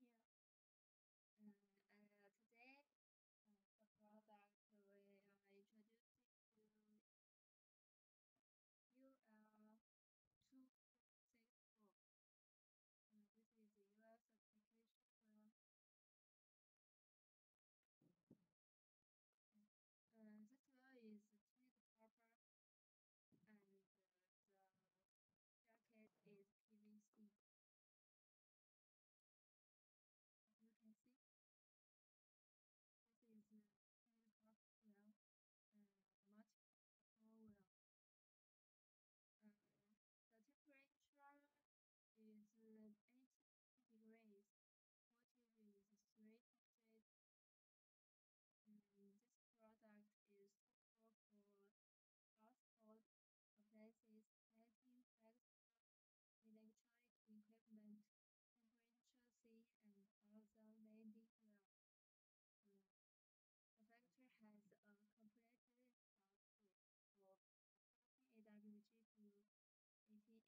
here.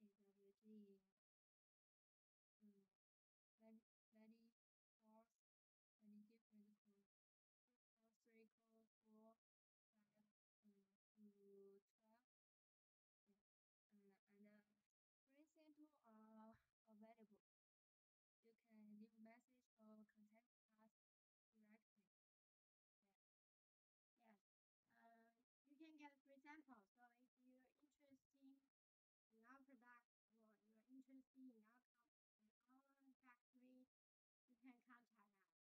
18 AWG in um, many many different codes four, three, four, four, five, um, to twelve. Yeah. Uh, and uh, free sample are available. You can leave a message or contact us directly. Yeah. Yeah. Uh, you can get a free sample. So if you're interested in our product or you're interested in our company, our factory, you can contact us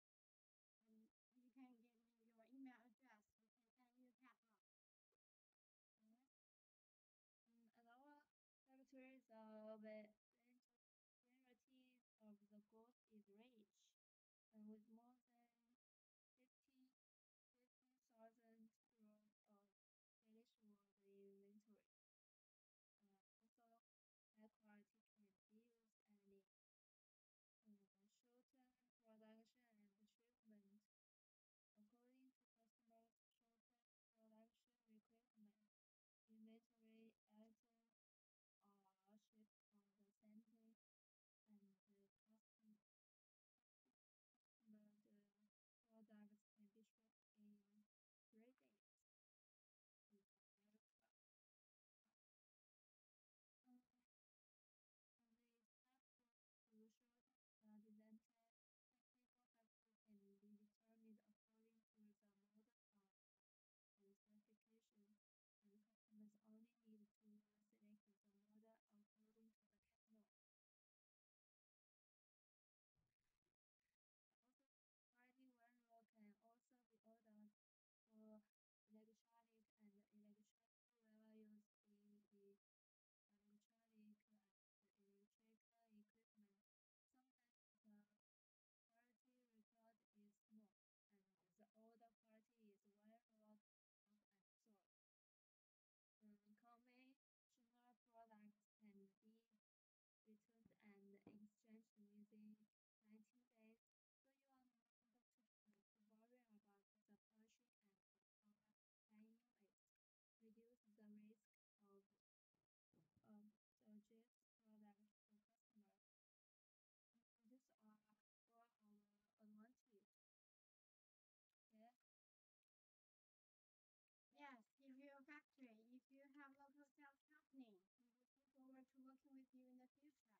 and you can give me your email address. We can send you catalog. Um, and our factories uh, the of the goods is rich, and with more to working with you in the future.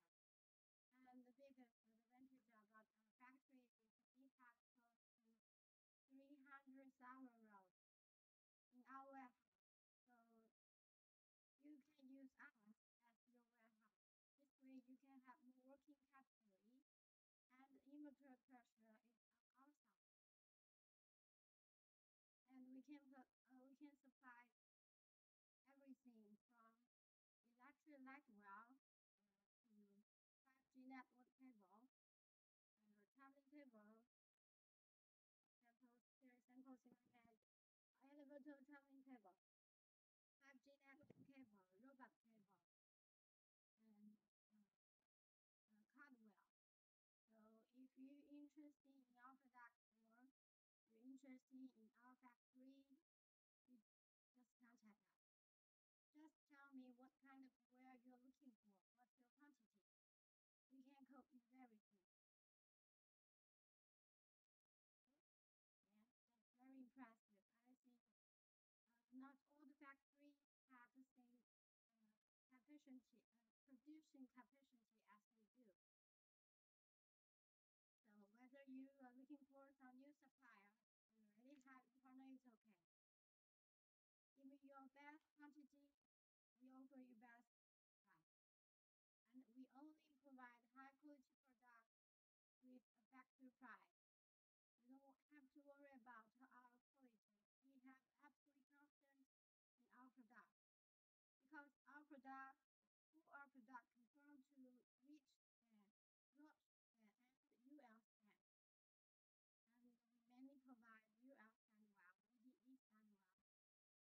And the biggest advantage about our factory is we have close to 300 server rows in our warehouse. So you can use us as your warehouse. This way you can have more working capital and inventory pressure is on our side. And we can uh, we can supply everything from light well to 5G network cable, uh, tablet table, samples, here samples in my hand, elevator traveling table, 5G network cable, robot cable, and uh, uh. So if you're interested in our product or you're interested in our factory, very good. Yeah, very impressive. I think uh, not all the factories have the same uh, capacity, uh, production capacity as we do. So whether you are looking for some new supplier, you already have a partner, it's okay. Give me your best quantity, We offer your best price. You don't have to worry about our quality. We have absolute confidence in our product because our product, all our product conform to REACH stand, not and UL stand. And we mainly provide UL stand well, VDE stand well,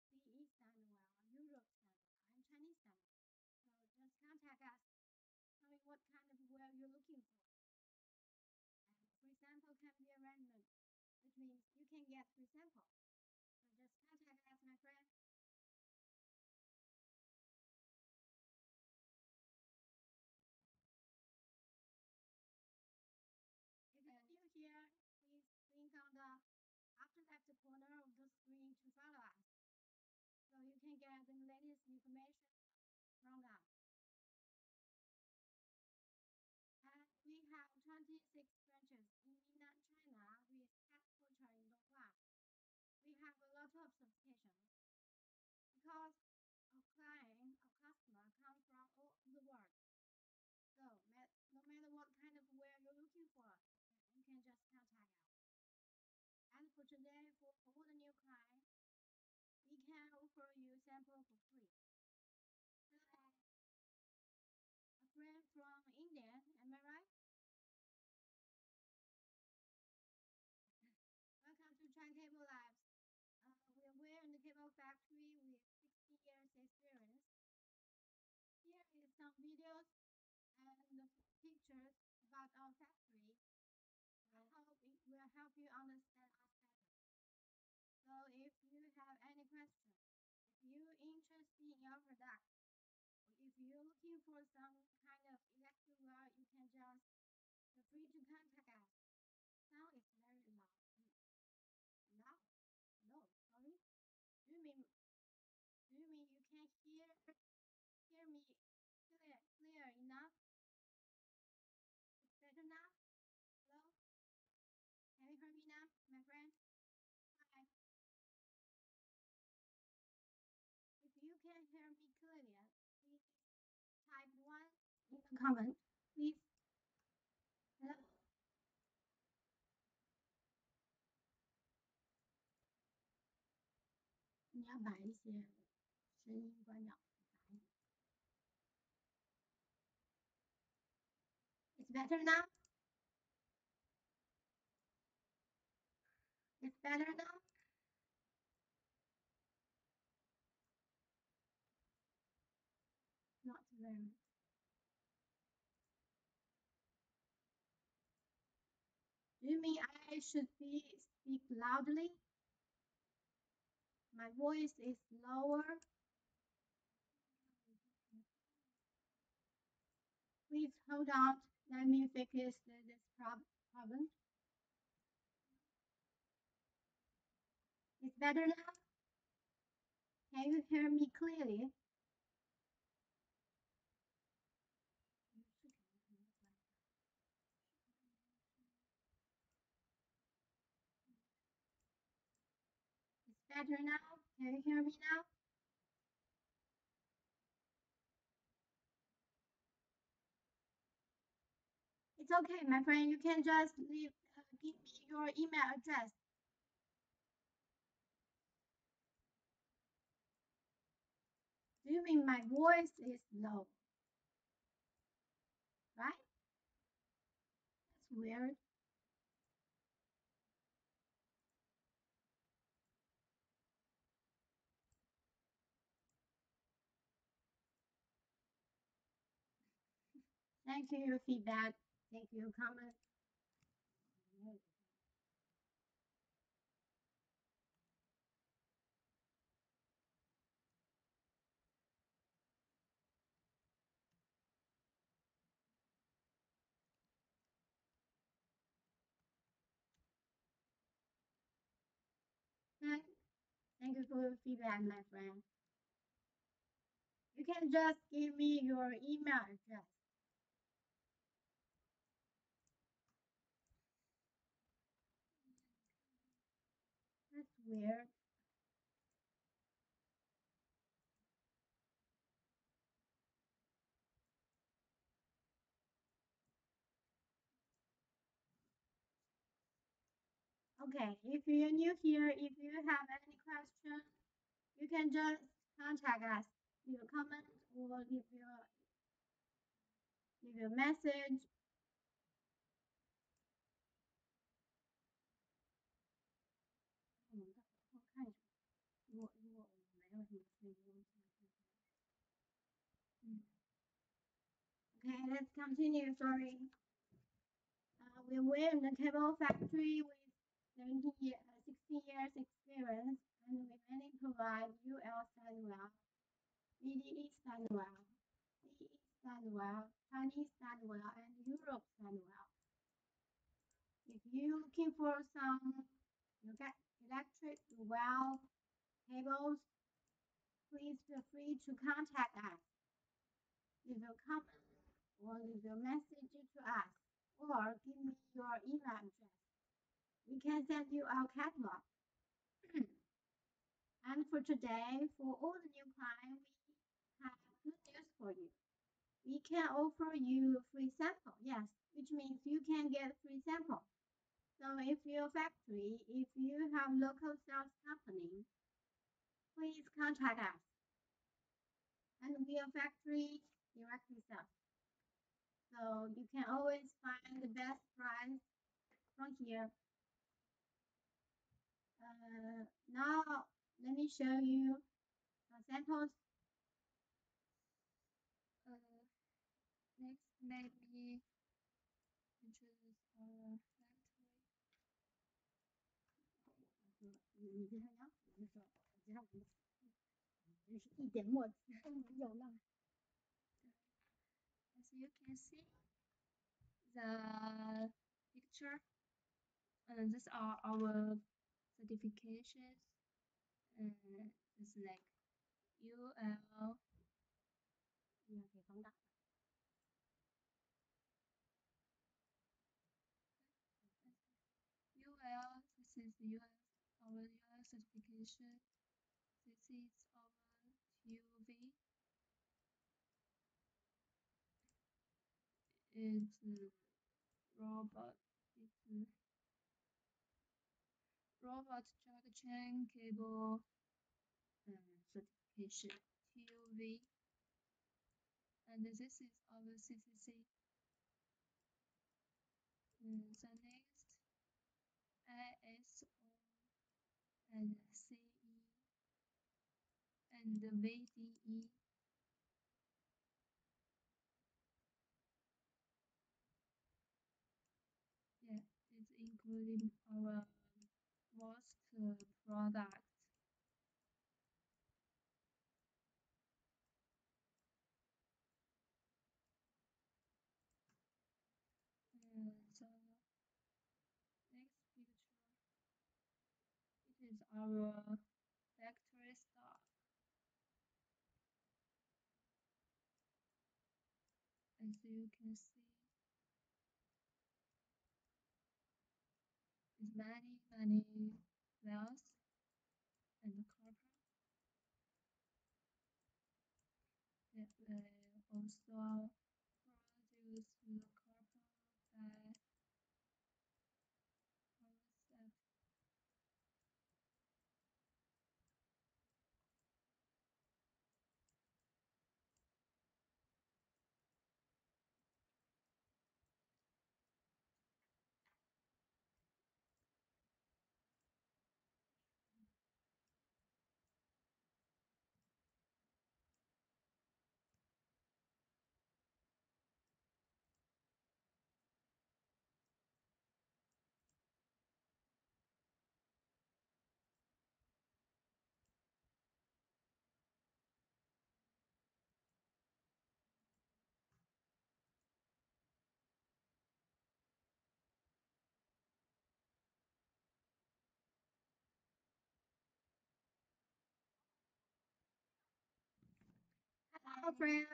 CE stand well, Europe stand well, and Chinese stand well. So just contact us. Tell me what kind of wear you're looking for. And free sample can be arrangement, which means you can get free sample. So just contact us, my friend. If you're new here, please click on the upper left corner of the screen to follow us. So you can get the latest information from us. And we have 26 branches in Yunnan, China with headquarters in Dongguan. We certifications because our client, our customer comes from all over the world. So no matter what kind of wear you're looking for, you can just contact us. And for today, for all the new clients, we can offer you sample for free. Hello. A friend from India, am I right? Welcome to China Cable Labs. Uh, we're in the cable factory with 60 years experience. Here is some videos and pictures about our factory. I hope it will help you understand us better. So if you have any questions, if you're interested in our product, or if you're looking for some kind of electric wire, you can just feel free to contact us. Sound is very loud. Loud? No, sorry. Do you mean do you mean you can hear hear me clear clear enough? It's better now? Hello? Can you hear me now, my friend? Hi. If you can hear me clearly, please type one in the comment, please. Hello? 你要把一些声音关掉。It's better now? It's better now? Not very. Do I should be speak loudly? My voice is lower. Please hold on. Let me fix this problem. It's better now? Can you hear me clearly? Better now? Can you hear me now? It's okay, my friend. You can just leave, uh, give me your email address. Do you mean my voice is low? Right? That's weird. Thank you, your feedback. Thank you, comment. Thank you for your feedback, my friend. You can just give me your email address. That's. Okay, if you're new here, if you have any question, you can just contact us. Leave a comment or leave your leave your message.，Okay, let's continue. Sorry. Uh, we were in the cable factory with 17 year, uh, 16 years experience, and we mainly provide UL Stanwell, VDE Stanwell, CE Stanwell, Chinese Stanwell, and Europe Stanwell. If you're looking for some you electric well cables, please feel free to contact us. Leave a comment leave a message to us or give me your email address. We can send you our catalog. and for today, for all the new clients, we have good news for you. We can offer you a free sample, yes, which means you can get free sample. So if your factory, if you have local sales company, please contact us. And we are factory directly sell. So you can always find the best price from here. Uh, now let me show you some samples. Uh, next, maybe introduce our factory. 你介绍呀，我就说，我介绍我们，真是一点默契都没有呢。 you can see the picture. And these are our certifications. And it's like UL. Yeah, thì phóng. UL, this is UL, our UL certification. It's robot. It's robot drag chain cable uh, certification TUV. And this is our CCC. Uh, the next ISO and CE and VDE. Yeah, it's including our most uh, product. Uh, so next picture, it is our factory stock. As you can see, it's many wells and copper. Yeah, they also friend.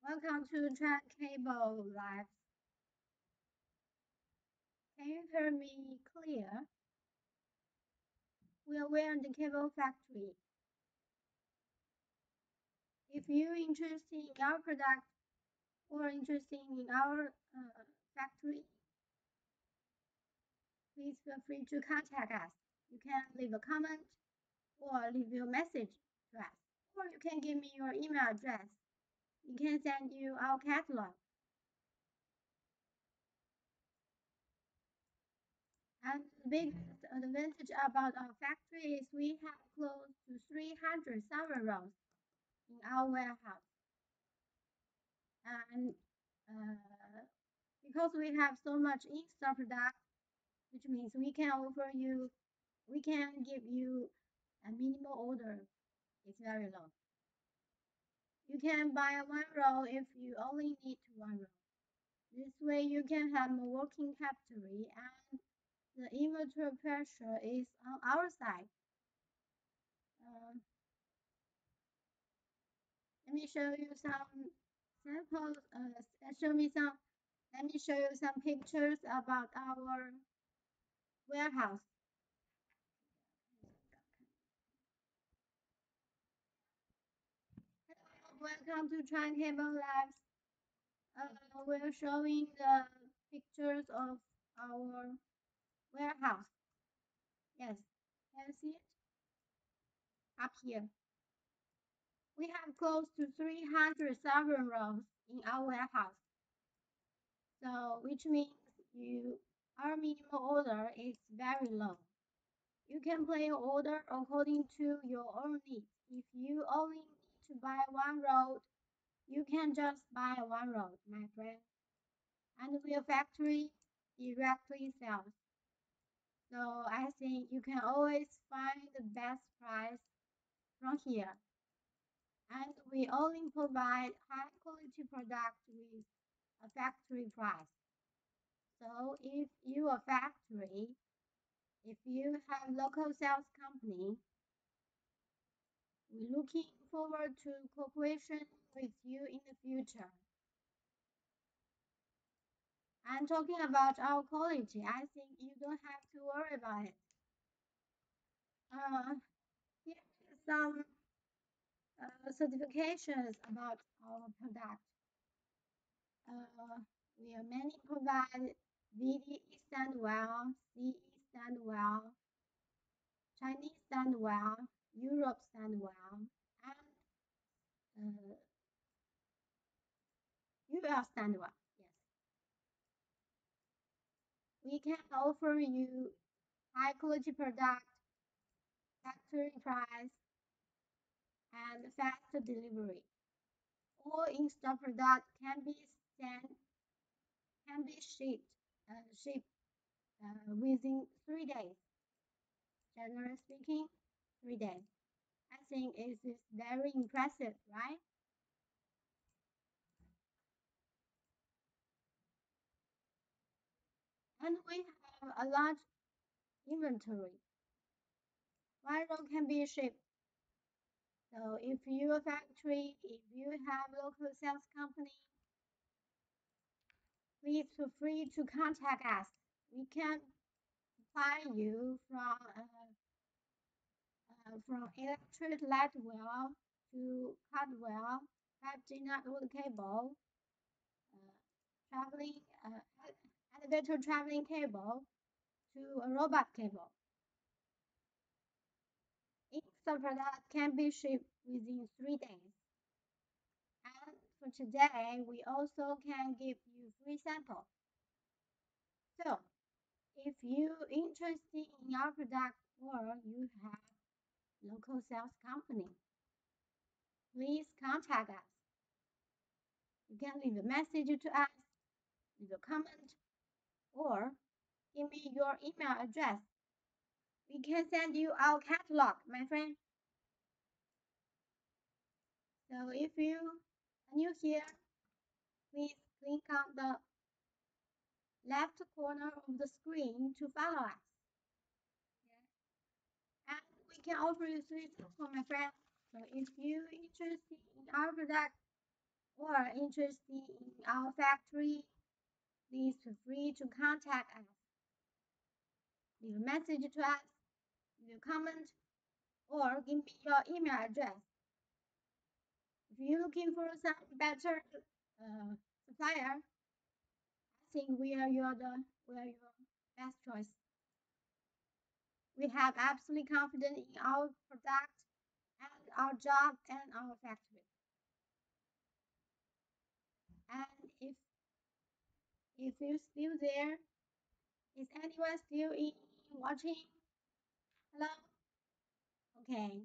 Welcome to Triumph Cable Live. Can you hear me clear? We are in the cable factory. If you're interested in our product or interested in our uh, factory, please feel free to contact us. You can leave a comment or leave your message to us, or you can give me your email address. We can send you our catalog. And the biggest advantage about our factory is we have close to 300 server rooms in our warehouse. And uh, because we have so much in-stock product, which means we can offer you, we can give you a minimal order. It's very low. You can buy one roll if you only need one roll. This way you can have more working capital and the inventory pressure is on our side. Uh, let me show you some samples. Uh, show me some. Let me show you some pictures about our warehouse. Welcome to Triumph Cable Labs. Uh, we're showing the pictures of our warehouse. Yes, can you see it? Up here. We have close to 300 server rows in our warehouse. So, which means you our minimum order is very low. You can place your order according to your own needs. If you only to buy one road, you can just buy one road, my friend. And your factory directly sells. So I think you can always find the best price from here. And we only provide high quality product with a factory price. So if you a factory, if you have local sales company, we're looking forward to cooperation with you in the future. And talking about our quality, I think you don't have to worry about it. Uh, here is some uh, certifications about our product. Uh, we are many provide VDE stand well, CE stand well, Chinese stand well, Europe stand well, and uh, UL stand well. We can offer you high quality product, factory price, and fast delivery. All in-stock product can be sent, can be shipped, uh, shipped uh, within three days. Generally speaking, three days. I think it is very impressive, right? And we have a large inventory. Viral can be shipped. So if your factory, if you have local sales company, please feel free to contact us. We can supply you from uh, uh, from electric light well to Cardwell, 5G network cable, uh, traveling uh, elevator traveling cable to a robot cable. Each product can be shipped within three days. And for today, we also can give you free sample. So, if you're interested in our product or you have local sales company, please contact us. You can leave a message to us, leave a comment, or give me your email address. We can send you our catalog, my friend. So if you are new here, please click on the left corner of the screen to follow us. Can offer you three for my friend. So if you're interested in our product, or interested in our factory, please feel free to contact us. Leave a message to us, leave a comment, or give me your email address. If you're looking for some better uh, supplier, I think we are your the we are your best choice. We have absolute confidence in our product and our job and our factory. And if if you're still there, is anyone still in watching? Hello? Okay.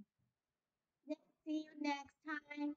Let's see you next time.